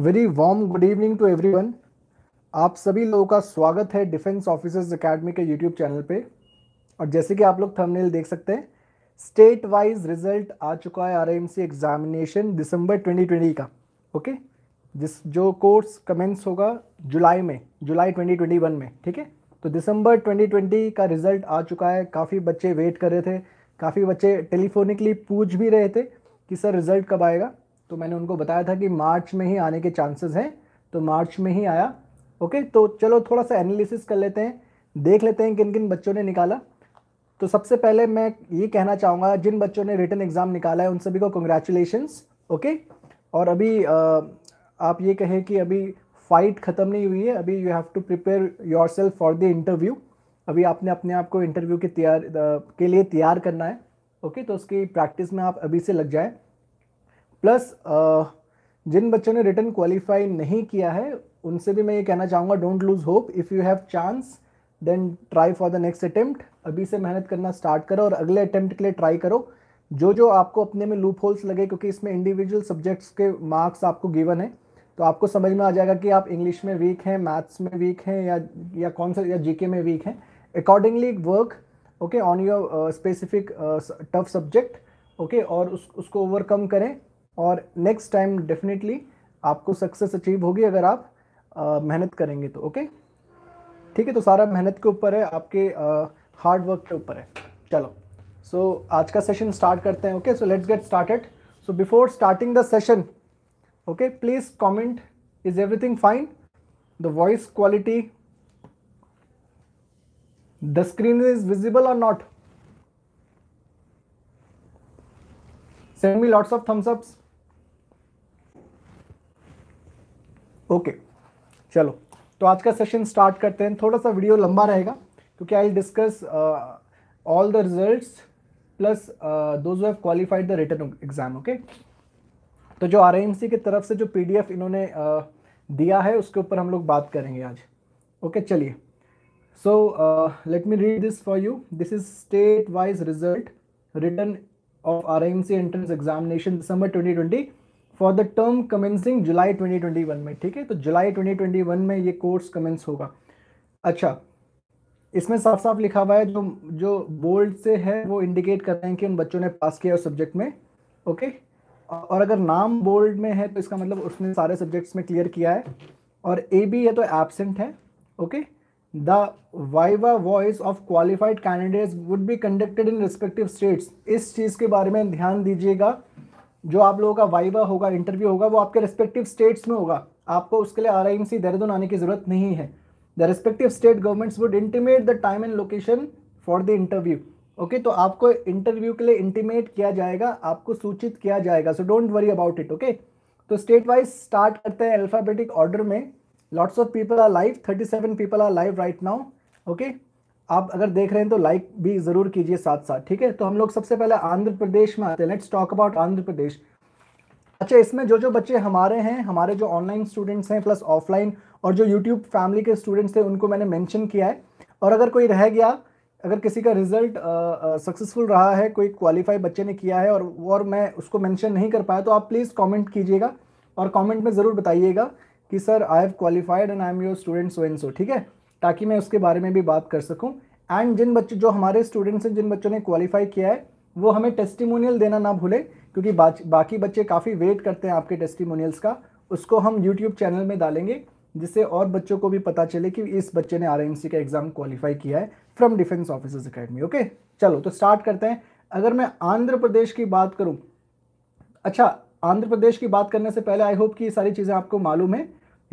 Very warm good evening to everyone आप सभी लोगों का स्वागत है डिफेंस ऑफिसर्स एकेडमी के यूट्यूब चैनल पे। और जैसे कि आप लोग थंबनेल देख सकते हैं स्टेट वाइज रिज़ल्ट आ चुका है आरएमसी एग्जामिनेशन दिसंबर 2020 का ओके जिस जो कोर्स कमेंस होगा जुलाई में जुलाई 2021 में, ठीक है? तो दिसंबर 2020 का रिज़ल्ट आ चुका है। काफ़ी बच्चे वेट कर रहे थे, काफ़ी बच्चे टेलीफोनिकली पूछ भी रहे थे कि, सर रिज़ल्ट कब आएगा? तो मैंने उनको बताया था कि मार्च में ही आने के चांसेस हैं तो मार्च में ही आया। ओके तो चलो थोड़ा सा एनालिसिस कर लेते हैं देख लेते हैं किन किन बच्चों ने निकाला। तो सबसे पहले मैं ये कहना चाहूँगा जिन बच्चों ने रिटर्न एग्ज़ाम निकाला है उन सभी को कंग्रेचुलेशंस ओके? और अभी आ, आप ये कहें कि अभी फाइट ख़त्म नहीं हुई है अभी you have to prepare yourself for the interview अभी आपने अपने आप को इंटरव्यू के तैयार के लिए तैयार करना है ओके? तो उसकी प्रैक्टिस में आप अभी से लग जाए। प्लस जिन बच्चों ने रिटर्न क्वालिफाई नहीं किया है, उनसे भी मैं ये कहना चाहूँगा don't lose hope if you have chance then try for the next attempt अभी से मेहनत करना स्टार्ट करो और अगले अटैम्प्ट के लिए ट्राई करो। जो जो आपको अपने में लूप होल्स लगे, क्योंकि इसमें इंडिविजुअल सब्जेक्ट्स के मार्क्स आपको गिवन है तो आपको समझ में आ जाएगा कि आप इंग्लिश में वीक हैं मैथ्स में वीक हैं, या या कौन सा, या जीके में वीक हैं। Accordingly work okay on your specific tough subject okay और उस, उसको ओवरकम करें। और नेक्स्ट टाइम डेफिनेटली आपको सक्सेस अचीव होगी अगर आप मेहनत करेंगे तो ओके ठीक है तो सारा मेहनत के ऊपर है आपके हार्ड वर्क के ऊपर है। चलो सो so, आज का सेशन स्टार्ट करते हैं okay so let's get started so before starting the session okay please comment is everything fine the voice quality the screen is visible और not send me lots of thumbs ups. Okay चलो। तो आज का session start करते हैं। थोड़ा सा video लंबा रहेगा क्योंकि I discuss all the results plus those have qualified the written exam okay तो जो आर की तरफ़ से जो पीडीएफ इन्होंने uh, दिया है उसके ऊपर हम लोग बात करेंगे आज ओके okay, चलिए। So let me read this for you this is state wise result written of R entrance examination December 2020 for the term commencing July 2021 में, ठीक है? तो जुलाई 2021 में ये कोर्स कमेंस होगा। अच्छा इसमें साफ़ साफ़ लिखा हुआ है जो जो बोल्ड से है, वो इंडिकेट कर रहे हैं कि उन बच्चों ने पास किया उस सब्जेक्ट में ओके और अगर नाम बोल्ड में है तो इसका मतलब उसने सारे सब्जेक्ट्स में क्लियर किया है। और ए बी है तो एबसेंट है okay the viva voce of qualified candidates would be conducted in respective states इस चीज़ के बारे में ध्यान दीजिएगा। जो आप लोगों का वाइवा होगा इंटरव्यू होगा, वो आपके रिस्पेक्टिव स्टेट्स में होगा। आपको उसके लिए R I M C Dehradun आने की ज़रूरत नहीं है। The respective state governments would intimate the time and location for the interview okay तो आपको इंटरव्यू के लिए इंटीमेट किया जाएगा, आपको सूचित किया जाएगा। So don't worry about it okay तो स्टेट वाइज स्टार्ट करते हैं अल्फाबेटिक ऑर्डर में। Lots of people are live thirty seven people are live right now okay आप अगर देख रहे हैं तो लाइक भी ज़रूर कीजिए साथ साथ ठीक है? तो हम लोग सबसे पहले आंध्र प्रदेश में आते हैं। Let's talk about Andhra Pradesh. अच्छा इसमें जो जो बच्चे हमारे हैं, हमारे जो ऑनलाइन स्टूडेंट्स हैं प्लस ऑफलाइन और जो यूट्यूब फैमिली के स्टूडेंट्स थे उनको मैंने मेंशन किया है। और अगर कोई रह गया, अगर किसी का रिज़ल्ट सक्सेसफुल रहा है, कोई क्वालिफाई बच्चे ने किया है और और मैं उसको मेंशन नहीं कर पाया तो आप प्लीज़ कमेंट कीजिएगा और कमेंट में ज़रूर बताइएगा कि sir I have qualified and I am your student so and so ठीक है? ताकि मैं उसके बारे में भी बात कर सकूँ। एंड जिन बच्चे, जो हमारे स्टूडेंट्स हैं, जिन बच्चों ने क्वालिफाई किया है, वो हमें टेस्टिमोनियल देना ना भूले, क्योंकि बाकी बच्चे काफ़ी वेट करते हैं आपके टेस्टिमोनियल्स का। उसको हम यूट्यूब चैनल में डालेंगे, जिससे और बच्चों को भी पता चले कि इस बच्चे ने आर का एग्ज़ाम क्वालिफाई किया है from defence officers academy okay चलो तो स्टार्ट करते हैं। अगर मैं आंध्र प्रदेश की बात करूँ अच्छा आंध्र प्रदेश की बात करने से पहले आई होप कि ये सारी चीज़ें आपको मालूम है।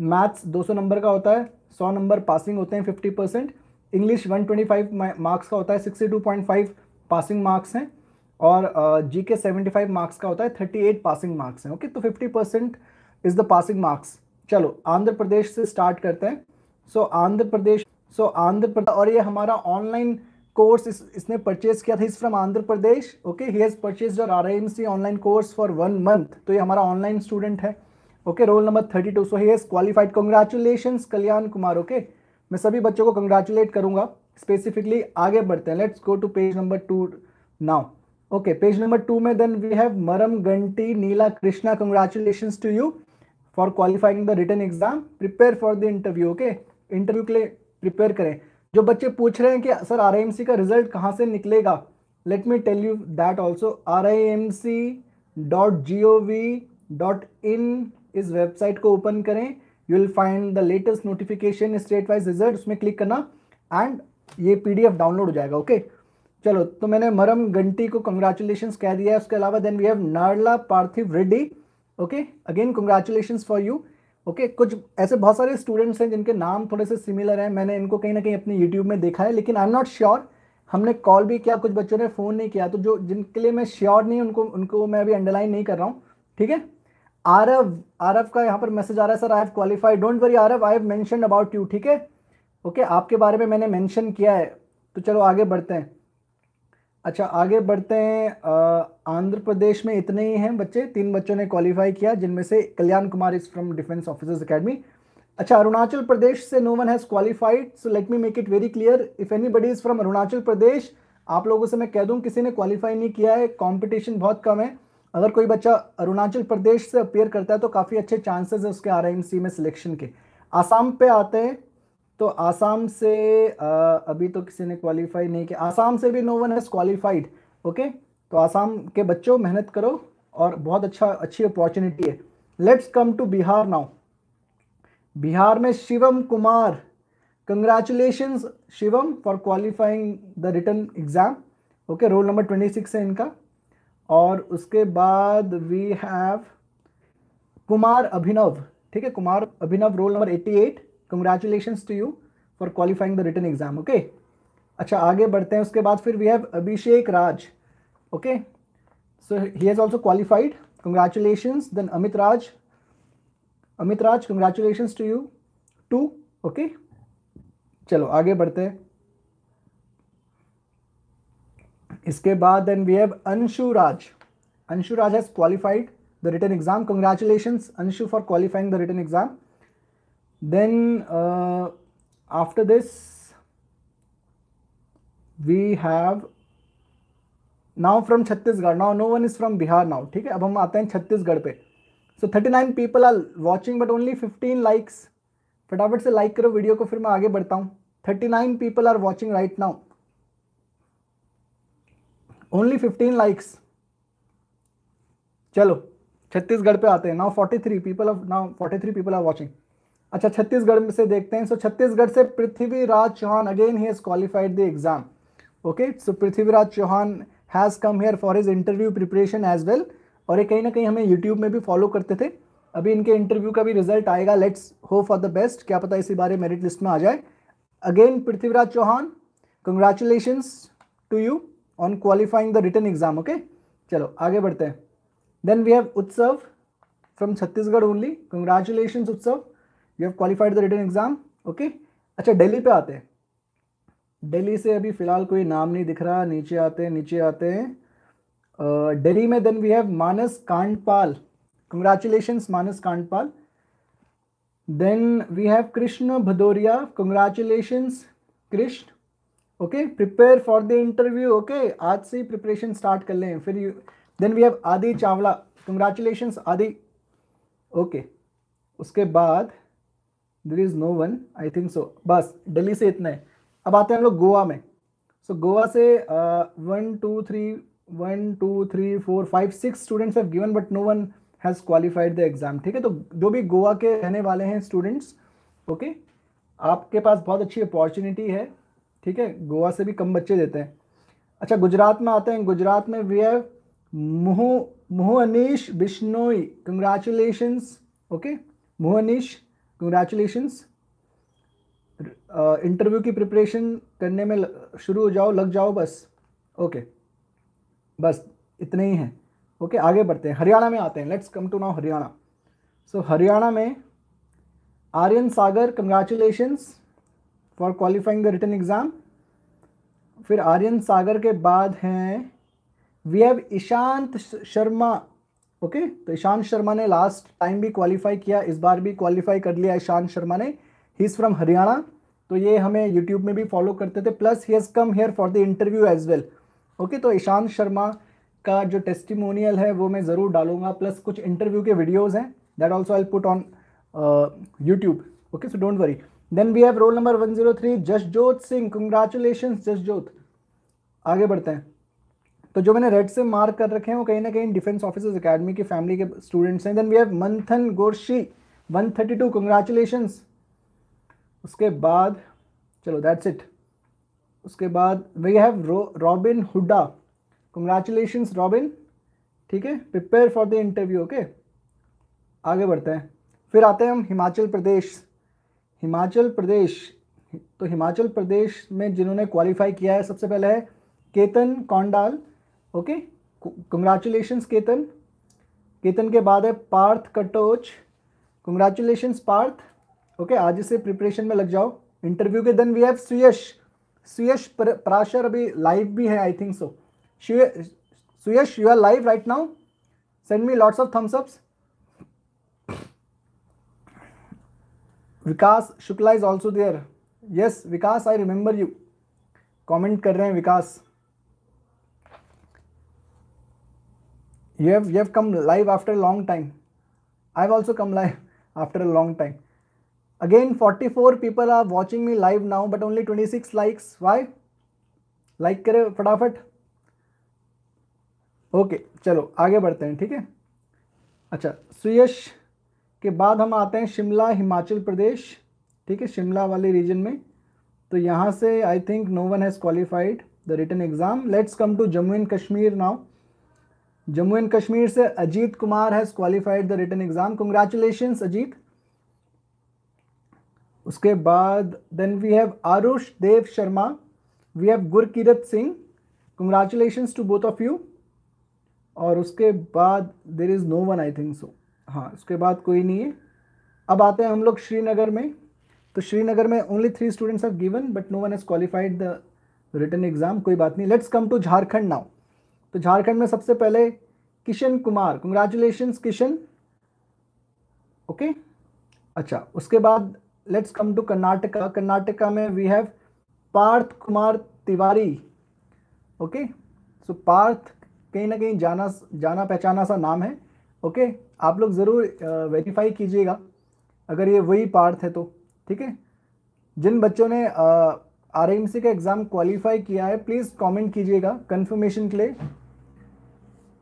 मैथ्स 200 नंबर का होता है 100 नंबर पासिंग होते हैं 50 परसेंट इंग्लिश 125 मार्क्स का होता है 62.5 पासिंग मार्क्स हैं और जी के सेवेंटी मार्क्स का होता है थर्टी एट पासिंग मार्क्स हैं ओके तो fifty percent is the passing marks चलो आंध्र प्रदेश से स्टार्ट करते हैं सो आंध्र प्रदेश सो आंध्र प्रदेश और ये हमारा ऑनलाइन कोर्स इस, इसने परचेज किया था is from Andhra Pradesh okay he has purchase R C online course for one month तो ये हमारा ऑनलाइन स्टूडेंट है। Okay roll number thirty two so he has qualified congratulation Kalyan Kumar okay मैं सभी बच्चों को कंग्रेचुलेट करूँगा। Specifically आगे बढ़ते हैं। Let's go to page number two now okay page number two में then we have Maram Ganti Neela Krishna congratulation to you for qualifying the written exam prepare for the interview okay interview के लिए prepare करें। जो बच्चे पूछ रहे हैं कि, सर आरआईएमसी का रिज़ल्ट कहाँ से निकलेगा? Let me tell you that also R I M C dot G O V dot in इस वेबसाइट को ओपन करें। You will find the latest notification state wise result उसमें क्लिक करना and ये पीडीएफ डाउनलोड हो जाएगा okay okay? चलो तो मैंने मरम घंटी को कंग्रेचुलेशन कह दिया है। उसके अलावा then we have Narla Parthiv Reddy okay again congratulation for you okay कुछ ऐसे बहुत सारे स्टूडेंट्स हैं जिनके नाम थोड़े से सिमिलर हैं। मैंने इनको कहीं ना कहीं अपने यूट्यूब में देखा है, लेकिन आई एम नॉट श्योर हमने कॉल भी किया, कुछ बच्चों ने फ़ोन नहीं किया। तो जो जिनके लिए मैं श्योर नहीं उनको उनको मैं अभी अंडरलाइन नहीं कर रहा हूँ, ठीक है? आरव आरव का यहाँ पर मैसेज आ रहा है sir I have qualified don't worry Aarav I have mention about you ठीक है? ओके आपके बारे में मैंने मेंशन किया है। तो चलो आगे बढ़ते हैं। अच्छा आगे बढ़ते हैं। आंध्र प्रदेश में इतने ही हैं बच्चे, तीन बच्चों ने क्वालिफाई किया, जिनमें से Kalyan Kumar is from defence officers academy अच्छा अरुणाचल प्रदेश से no one has qualified so let me make it very clear if anybody is from Arunachal Pradesh, आप लोगों से मैं कह दूँ, किसी ने क्वालिफाई नहीं किया है कंपटीशन बहुत कम है। अगर कोई बच्चा अरुणाचल प्रदेश से अपेयर करता है तो काफ़ी अच्छे चांसेस है उसके आर में सिलेक्शन के। आसाम पे आते हैं तो आसाम से आ, अभी तो किसी ने क्वालिफाई नहीं किया। आसाम से भी no one has qualified okay तो आसाम के बच्चों मेहनत करो और बहुत अच्छा अच्छी अपॉर्चुनिटी है। Let's come to Bihar now Bihar में Shivam Kumar congratulation Shivam for qualifying the written exam okay roll number twenty six है इनका। और उसके बाद वी हैव कुमार अभिनव। ठीक है, Kumar Abhinav roll number eighty eight congratulation to you for qualifying the written exam okay अच्छा आगे बढ़ते हैं, उसके बाद फिर we have Abhishek Raj okay so he has also qualified congratulation then Amit Raj Amit Raj congratulation to you too okay चलो, आगे बढ़ते हैं। इसके बाद then we have Anshu Raj Anshu Raj has qualified the written exam congratulation Anshu for qualifying the written exam uh, after this we have now from Chhattisgarh now no one is from Bihar now ठीक है? अब हम आते हैं छत्तीसगढ़ पे. So thirty nine people are watching but only fifteen likes फटाफट से like करो वीडियो को फिर मैं आगे बढ़ता हूँ. 39 people are watching right now. Only 15 likes. चलो छत्तीसगढ़ पे आते हैं। Now 43 people of now 43 people are watching. अच्छा छत्तीसगढ़ से देखते हैं। सो so, छत्तीसगढ़ से Prithviraj Chauhan again he has qualified the exam okay so Prithviraj Chauhan has come here for his interview preparation as well और ये कहीं ना कहीं हमें यूट्यूब में भी फॉलो करते थे। अभी इनके इंटरव्यू का भी रिज़ल्ट आएगा। लेट्स हो फॉर द बेस्ट क्या पता इसी बारे मेरिट लिस्ट में आ जाए। Again Prithviraj Chauhan congratulation to you on qualifying the written exam okay चलो, आगे बढ़ते हैं। Then we have Utsav from Chhattisgarh only congratulation Utsav. You have qualified the written exam okay अच्छा दिल्ली पे आते हैं। दिल्ली से अभी फ़िलहाल कोई नाम नहीं दिख रहा। नीचे आते हैं, नीचे आते हैं। दिल्ली में then we have Manas Kandpal. Congratulation Manas Kandpal. Then we have Krishna Bhadauria. Congratulation Krishna. Okay prepare for the interview okay आज से ही प्रिपरेशन स्टार्ट कर लें। फिर यू देन वी हैव आदि चावला कंग्रेचुलेशन आदि ओके उसके बाद there is no one I think so बस दिल्ली से इतना है। अब आते हैं हम लोग गोवा में। सो so, गोवा से one two three one two three four five six students have given but no one has qualified the exam ठीक है? तो जो भी गोवा के रहने वाले हैं स्टूडेंट्स ओके okay? आपके पास बहुत अच्छी अपॉर्चुनिटी है। ठीक है? गोवा से भी कम बच्चे देते हैं। अच्छा गुजरात में आते हैं। गुजरात में वी हैव मोह मोह Anish Bishnoi. Congratulations okay Mohd Anish congratulations interview की प्रिपरेशन करने में शुरू हो जाओ, लग जाओ बस। ओके बस, इतने ही हैं। ओके आगे बढ़ते हैं। हरियाणा में आते हैं। Let's come to now Haryana. So Haryana में Aryan Sagar congratulations for qualifying the written exam फिर आर्यन सागर के बाद हैं। We have Ishant Sharma. Okay तो ईशांत शर्मा ने लास्ट टाइम भी क्वालिफाई किया, इस बार भी क्वालिफाई कर लिया ईशांत शर्मा ने। ही इज़ फ्रॉम हरियाणा तो ये हमें यूट्यूब में भी फॉलो करते थे। Plus he has come here for the interview as well okay तो ईशांत शर्मा का जो टेस्टिमोनियल है, वो मैं ज़रूर डालूँगा। प्लस कुछ इंटरव्यू के वीडियोज़ हैं। That also I put on YouTube okay so don't worry then we have roll number one zero three Jasjot Singh congratulation Jasjot आगे बढ़ते हैं। तो जो मैंने रेड से मार्क कर रखे हैं, वो कहीं ना कहीं डिफेंस ऑफिसर्स अकेडमी की फैमिली के स्टूडेंट्स हैं। Then we have Manthan Gorshi 132 congratulation उसके बाद, चलो दैट्स इट उसके बाद we have Robin Hooda congratulation Robin ठीक है? Prepare for the interview okay आगे बढ़ते हैं। फिर आते हैं हम हिमाचल प्रदेश। हिमाचल प्रदेश तो हिमाचल प्रदेश में जिन्होंने क्वालिफाई किया है, सबसे पहले है केतन कौंडाल ओके कंग्रेचुलेशंस केतन। केतन के बाद है पार्थ कटोच। कंग्रेचुलेशंस पार्थ। ओके आज से प्रिपरेशन में लग जाओ। इंटरव्यू के दिन वी हैव सुयश। सुयश पराशर अभी लाइव भी है I think so Suyash you are live right now send me lots of thumbs ups Vikas, Shukla is also there yes Vikas I remember you comment कर रहे हैं Vikas. You have you have come live after long time I have also come live after a long time again forty four people are watching me live now but only twenty six likes why like करे फटाफट. Okay चलो, आगे बढ़ते हैं, ठीक है? अच्छा सुयश के बाद हम आते हैं शिमला, हिमाचल प्रदेश, ठीक है, शिमला वाले रीजन में। तो यहाँ से I think no one has qualified the written exam let's come to Jammu and Kashmir now Jammu and Kashmir से Ajit Kumar has qualified the written exam congratulation Ajit उसके बाद then we have Aarush Dev Sharma we have Gurkirat Singh congratulation to both of you और उसके बाद there is no one I think so हाँ उसके बाद कोई नहीं है। अब आते हैं हम लोग श्रीनगर में। तो श्रीनगर में only three students have given but no one has qualified the written exam कोई बात नहीं। Let's come to Jharkhand now तो झारखंड में सबसे पहले किशन कुमार। कंग्रेचुलेशन किशन। ओके अच्छा उसके बाद let's come to Karnataka. Karnataka में we have Parth Kumar Tiwari. Okay so Parth कहीं ना कहीं जाना जाना पहचाना सा नाम है। ओके? आप लोग ज़रूर वेरीफाई कीजिएगा। अगर ये वही पार्थ है तो ठीक है? जिन बच्चों ने आर एम सी का एग्ज़ाम क्वालिफाई किया है प्लीज़ कमेंट कीजिएगा कंफर्मेशन के लिए।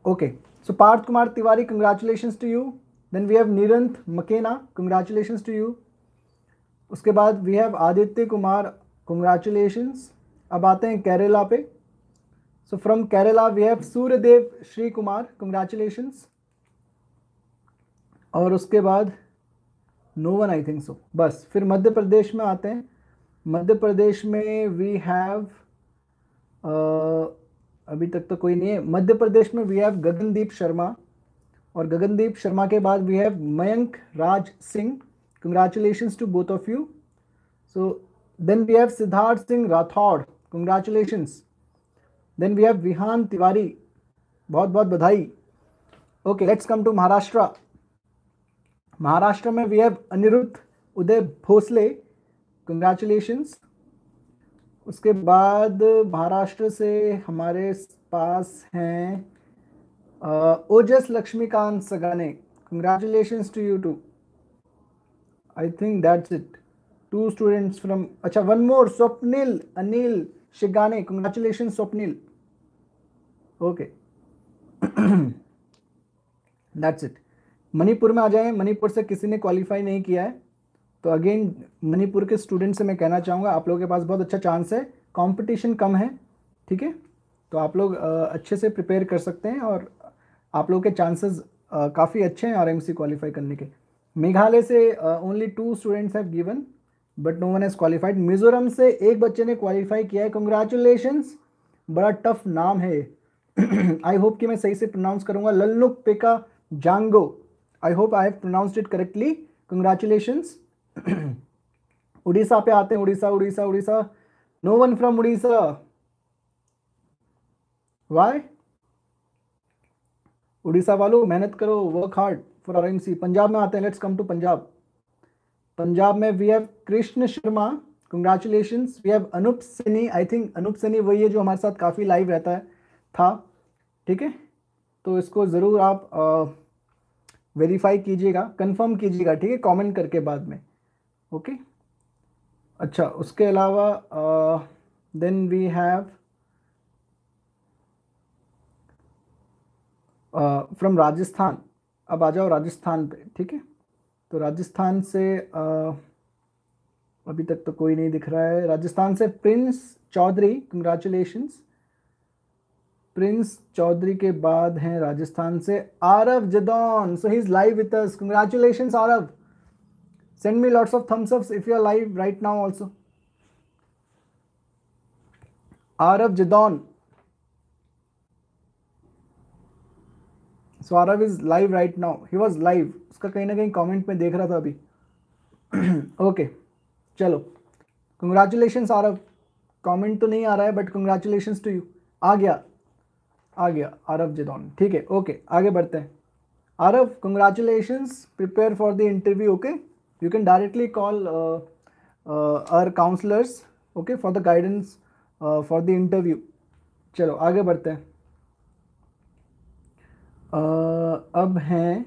Okay so Parth Kumar Tiwari congratulation to you then we have Nirant Makena congratulation to you उसके बाद we have Aditya Kumar congratulation अब आते हैं केरला पे। So from Kerala we have Suryadev Shri Kumar congratulation और उसके बाद no one I think so बस, फिर मध्य प्रदेश में आते हैं। मध्य प्रदेश में वी हैव अभी तक तो कोई नहीं है। मध्य प्रदेश में वी हैव गगनदीप शर्मा और गगनदीप शर्मा के बाद we have Mayank Raj Singh. Congratulation to both of you so then we have Siddharth Singh Rathore congratulation then we have Vihan Tiwari. बहुत बहुत बधाई। Okay let's come to Maharashtra Maharashtra में we have Aniruddh, Uday Bhosale congratulations उसके बाद महाराष्ट्र से हमारे पास हैं Ojas Laxmikant Sagane congratulations to you two I think that's it two students from अच्छा one more Swapnil, Anil Shigane congratulation Swapnil. Okay that's it Manipur में आ जाए। मणिपुर से किसी ने क्वालिफाई नहीं किया है। तो अगेन मणिपुर के स्टूडेंट से मैं कहना चाहूँगा, आप लोगों के पास बहुत अच्छा चांस है। कंपटीशन कम है, ठीक है? तो आप लोग अच्छे से प्रिपेयर कर सकते हैं और आप लोगों के चांसेस काफ़ी अच्छे हैं आर एम क्वालिफाई करने के। मेघालय से only two students have given but no one has qualified Mizoram से एक बच्चे ने क्वालिफाई किया है। कंग्रेचुलेशन बड़ा टफ नाम है। आई होप कि मैं सही से प्रोनाउंस करूँगा। Lalluk Peka Jango. I hope I have pronounced it correctly congratulations Orissa पे आते हैं Orissa Orissa Orissa no one from Orissa why Orissa वालों मेहनत करो work hard for our Punjab में आते हैं let's come to Punjab Punjab में we have Krishna Sharma congratulation we have Anoop Saini I think Anoop Saini वही है जो हमारे साथ काफ़ी लाइव रहता है, था। ठीक है? तो इसको ज़रूर आप वेरीफाई कीजिएगा कंफर्म कीजिएगा ठीक है? कमेंट करके बाद में ओके अच्छा उसके अलावा then we have from Rajasthan अब आ जाओ राजस्थान पे ठीक है? तो राजस्थान से uh, अभी तक तो कोई नहीं दिख रहा है। राजस्थान से प्रिंस चौधरी कंग्रेचुलेशंस प्रिंस चौधरी के बाद हैं राजस्थान से Aarav Jadaun. So he is live with us congratulations Aarav send me lots of thumbs ups if you are live right now also Aarav Jadaun so Aarav is live right now he was live उसका कहीं ना कहीं comment में देख रहा था अभी। Okay okay. चलो। कंग्रेचुलेशन आरव कमेंट तो नहीं आ रहा है बट कंग्रेचुलेशन टू यू आ गया। आ गया आरव जिदौन। ठीक है ओके आगे बढ़ते हैं। Aarav congratulation prepare for the interview okay you can directly call our counsellors okay for the guidance for the interview चलो आगे बढ़ते हैं। Uh, अब हैं।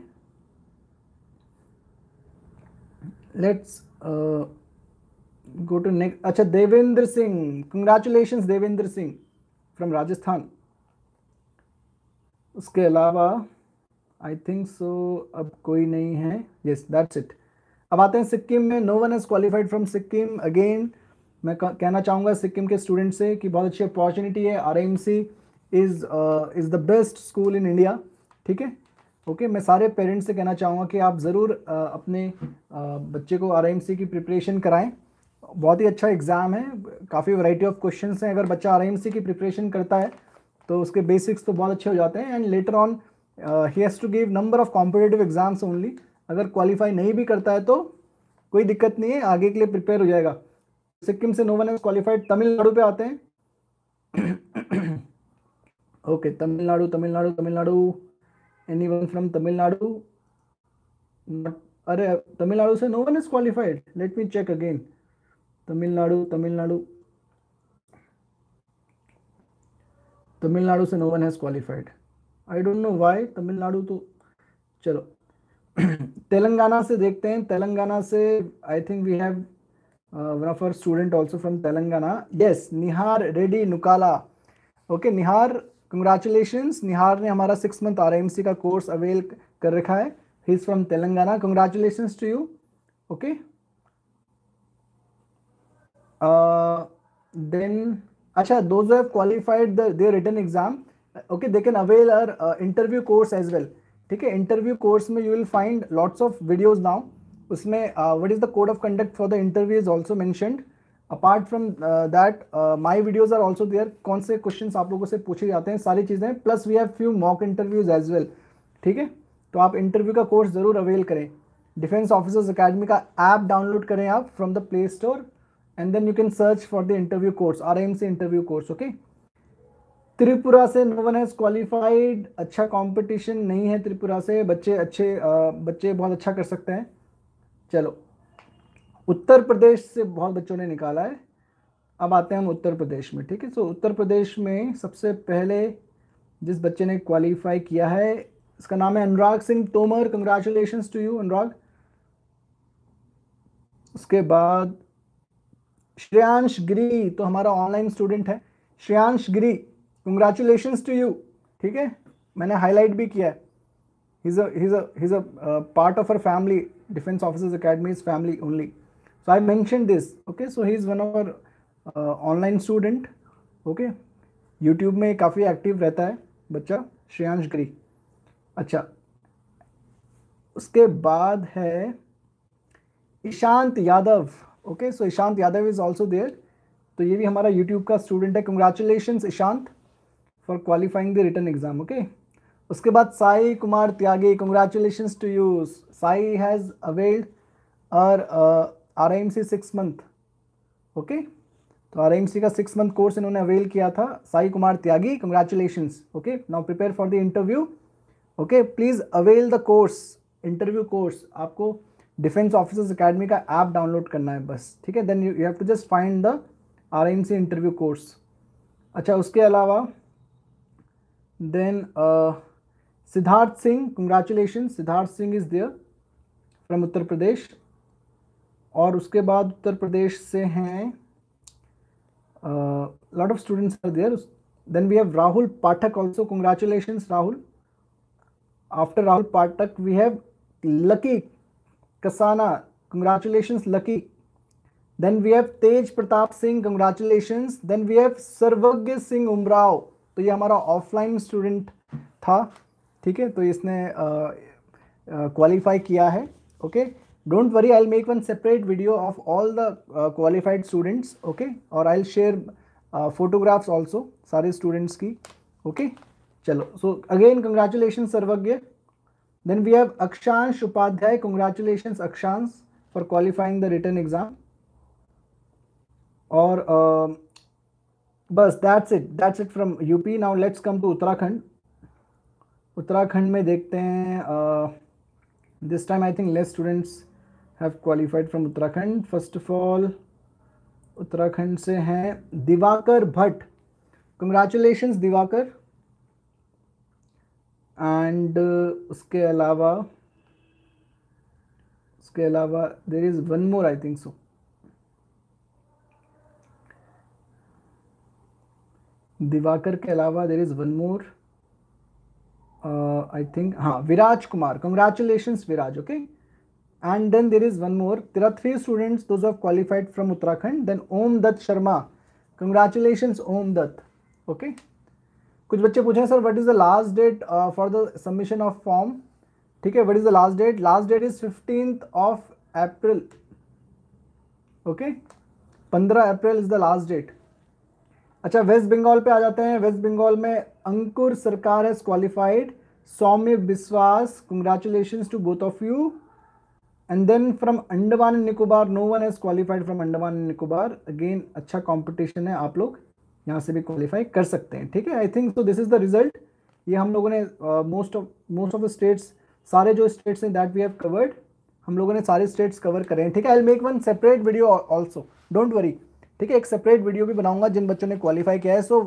लेट्स गो टू नेक्स्ट अच्छा Devendra Singh. Congratulation Devendra Singh from Rajasthan. उसके अलावा आई थिंक सो अब कोई नहीं है। यस दैट्स इट अब आते हैं सिक्किम में। No one is qualified from Sikkim. Again मैं कहना चाहूँगा सिक्किम के स्टूडेंट से कि बहुत अच्छी अपॉर्चुनिटी है। R M C is is the best school in India ठीक है? ओके मैं सारे पेरेंट्स से कहना चाहूँगा कि आप ज़रूर uh, अपने uh, बच्चे को आर एम सी की प्रिपरेशन कराएँ। बहुत ही अच्छा एग्ज़ाम है। काफ़ी वैरायटी ऑफ़ क्वेश्चन हैं। अगर बच्चा आर एम सी की प्रिपरेशन करता है तो उसके बेसिक्स तो बहुत अच्छे हो जाते हैं and later on he has to give number of competitive exams only अगर क्वालिफाई नहीं भी करता है तो कोई दिक्कत नहीं है, आगे के लिए प्रिपेयर हो जाएगा। सिक्किम से no one has qualified Tamil Nadu पे आते हैं। Okay Tamil Nadu Tamil Nadu Tamil Nadu any one from Tamil Nadu अरे, तमिलनाडु से no one is qualified let me check again Tamil Nadu Tamil Nadu. Tamil Nadu से no one has qualified I don't know why Tamil Nadu तो चलो। तेलंगाना से देखते हैं। तेलंगाना से I think we have one of our student also from Telangana. Yes Nihar Reddy Nukala okay Nihar congratulations Nihar ने हमारा six month are का course avail कर रखा है। He is from Telangana. Congratulations to you okay Uh, acha those who have qualified exam okay they can avail our uh, interview course as well. ठीक है interview course में you will find lots of videos now उसमें what is the code of conduct for the interview is also mentioned apart from that my videos are also there कौन से questions आप लोगों से पूछे जाते हैं सारी चीज़ें plus we have few mock interviews as well ठीक है? तो आप इंटरव्यू का कोर्स ज़रूर अवेल करें. डिफेंस ऑफिसर्स अकेडमी का ऐप डाउनलोड करें आप from the play store you can search for the interview course R M C interview course okay Tripura से नो वन हैज़ क्वालिफाइड अच्छा कंपटीशन नहीं है त्रिपुरा से. बच्चे अच्छे बच्चे बहुत अच्छा कर सकते हैं। चलो। उत्तर प्रदेश से बहुत बच्चों ने निकाला है। अब आते हैं हम उत्तर प्रदेश में, ठीक है? सो उत्तर प्रदेश में सबसे पहले जिस बच्चे ने क्वालिफाई किया है, इसका नाम है Anurag Singh Tomar. Congratulation to you Anurag. उसके बाद श्रेयांश गिरी तो हमारा ऑनलाइन स्टूडेंट है। Shreyansh Giri congratulation to you ठीक है? मैंने हाईलाइट भी किया has a part of our family defence officers academy is family only so I mention this okay so he is one of our online student okay YouTube में काफ़ी active रहता है बच्चा, श्रेयांश गिरी। अच्छा। उसके बाद है Ishant Yadav. Okay so Ishant Yadav is also there तो ये भी हमारा यूट्यूब का स्टूडेंट है. Congratulation Ishant for qualifying the written exam okay उसके बाद Sai Kumar Tyagi congratulation to you Sai has availed our R I M C six month okay तो R I M C का six month course इन्होंने avail किया था. Sai Kumar Tyagi congratulation okay now prepare for the interview okay please avail the course interview course आपको defence officers academy का app download करना है बस, ठीक है? Then you have to just find the R M C interview course अच्छा उसके अलावा then Siddharth Singh congratulation Siddharth Singh is there from Uttar Pradesh और उसके बाद उत्तर प्रदेश से हैं lot of students are there then we have Rahul Pathak also congratulations Rahul after Rahul Pathak we have Lucky Kasana congratulations Lucky then we have Tej Pratap Singh congratulations then we have Sarvagya Singh Umrao तो ये हमारा offline student था ठीक है? तो इसने qualify uh, uh, किया है okay don't worry I make one separate video of all the qualified students okay और आई शेयर फोटोग्राफ्स ऑल्सो सारे स्टूडेंट्स की ओके okay? चलो so again congratulation Sarvagya then we have Akshansh Upadhyay congratulation Akshansh for qualifying the written exam और uh, बस that's it that's it from UP now let's come to Uttarakhand Uttarakhand में देखते हैं this time I think less students have qualified from Uttarakhand first of all Uttarakhand से हैं Diwakar Bhatt congratulations Diwakar and uh, उसके अलावा उसके अलावा there is one more I think so Divakar के अलावा there is one more I think हाँ Viraj Kumar congratulation Viraj okay and then there is one more there are three students those of qualified from Uttarakhand then Om Dutt Sharma congratulation Om Dutt okay कुछ बच्चे पूछे sir what is the last date for the submission of form ठीक है what is the last date last date is fifteenth of April okay पंद्रह April is the last date अच्छा वेस्ट बंगाल पे आ जाते हैं। वेस्ट बंगाल में अंकुर सरकार has qualified Saumya Biswas congratulation to both of you and then from Andaman and Nicobar no one has qualified from Andaman and Nicobar again अच्छा competition है आप लोग। यहाँ से भी क्वालिफाई कर सकते हैं, ठीक है? आई थिंक तो दिस इज़ द रिज़ल्ट ये हम लोगों ने most of most of the states सारे जो स्टेट्स हैं दैट वी हैव कवर्ड हम लोगों ने सारे स्टेट्स कवर करे हैं, ठीक है? I make one separate video also don't worry ठीक है? एक सेपरेट वीडियो भी बनाऊँगा जिन बच्चों ने क्वालिफाई किया है. So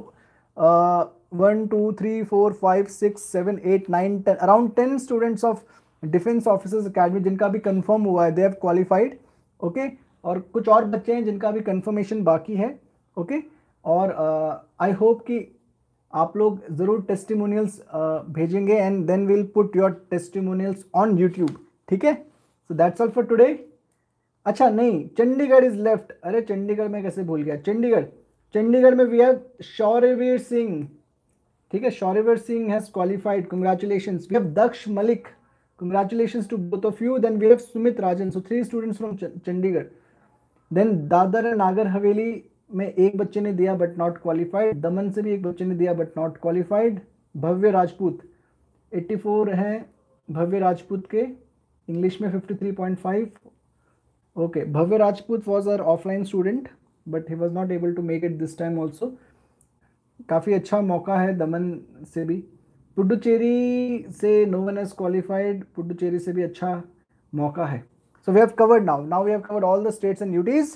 one two three four five six seven eight nine ten around ten students of defence officers academy जिनका भी कंफर्म हुआ है दे हैव क्वालिफाइड ओके और कुछ और बच्चे हैं जिनका भी कंफर्मेशन बाकी है ओके okay? और आई uh, होप कि आप लोग ज़रूर टेस्टिमोनियल्स uh, भेजेंगे and then will put your testimonials on YouTube ठीक है? So that's all for today अच्छा नहीं चंडीगढ़ इज़ लेफ़्ट अरे चंडीगढ़ में कैसे भूल गया? चंडीगढ़ चंडीगढ़ में वी हैव शौर्यवीर सिंह ठीक है? Shauryaveer Singh has qualified congratulation we have Daksh Malik congratulation to both of you then we have Sumit Rajan so three students from Chandigarh. Then Dadra Nagar Haveli में एक बच्चे ने दिया बट नॉट क्वालिफाइड दमन से भी एक बच्चे ने दिया but not qualified Bhavya Rajput 84 हैं भव्य राजपूत के. इंग्लिश में 53.5 okay Bhavya Rajput was our offline student but he was not able to make it this time also काफ़ी अच्छा मौका है दमन से भी. पुडुचेरी से no one has qualified Puducherry से भी अच्छा मौका है. So we have covered now now we have covered all the states and duties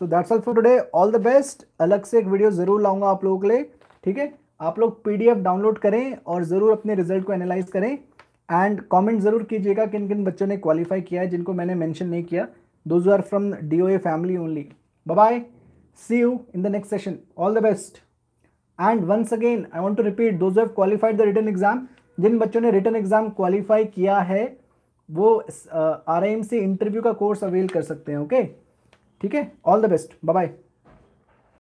so that's all for today all the best अलग से एक वीडियो ज़रूर लाऊँगा आप लोगों के लिए ठीक है आप लोग पीडीएफ डाउनलोड करें और ज़रूर अपने रिज़ल्ट को एनालाइज करें एंड कमेंट ज़रूर कीजिएगा किन किन बच्चों ने क्वालिफाई किया है जिनको मैंने मेंशन नहीं किया those are from D O A family only bye see you in the next session all the best and once again I want to repeat those qualified the written exam जिन बच्चों ने written exam qualify किया है वो R I M interview का course avail कर सकते हैं okay okay? ठीक है? All the best bye bye